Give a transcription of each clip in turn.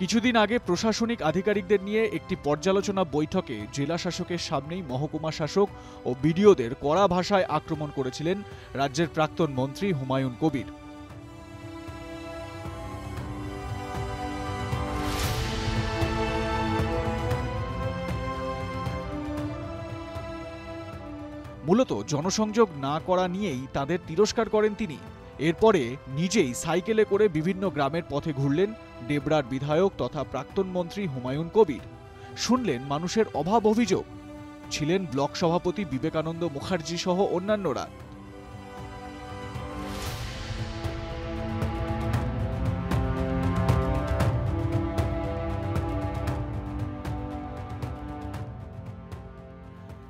কিছুদিন আগে প্রশাসনিক আধিকারিকদের নিয়ে একটি পর্যালোচনা বৈঠকে জেলা শাসকের সামনেই মহকুমা শাসক ও বিডিওদের কড়া ভাষায় আক্রমণ করেছিলেন রাজ্যের প্রাক্তন মন্ত্রী হুমায়ুন কবির। মূলত জনসংযোগ না করা নিয়েই তাদের তিরস্কার করেন তিনি। এরপরে নিজেই সাইকেলে করে বিভিন্ন গ্রামের পথে ঘুরলেন ডেবরার বিধায়ক তথা প্রাক্তন মন্ত্রী হুমায়ুন কবির। শুনলেন মানুষের অভাব অভিযোগ। ছিলেন ব্লক সভাপতি বিবেকানন্দ মুখার্জি সহ অন্যান্যরা।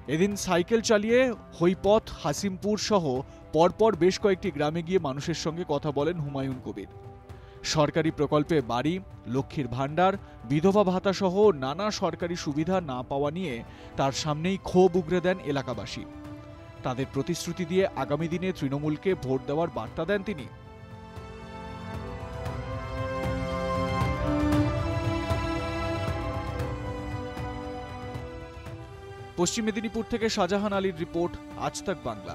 এদিন সাইকেল চালিয়ে হৈপথ, হাসিমপুর সহ পরপর বেশ কয়েকটি গ্রামে গিয়ে মানুষের সঙ্গে কথা বলেন হুমায়ুন কবির। সরকারি প্রকল্পে বাড়ি, লক্ষ্মীর ভাণ্ডার, বিধবা ভাতা সহ নানা সরকারি সুবিধা না পাওয়া নিয়ে তার সামনেই ক্ষোভ উগরে দেন এলাকাবাসী। তাদের প্রতিশ্রুতি দিয়ে আগামী দিনে তৃণমূলকে ভোট দেওয়ার বার্তা দেন তিনি। পশ্চিম মেদিনীপুর থেকে শাহজাহান আলীর রিপোর্ট আজ তাক বাংলা।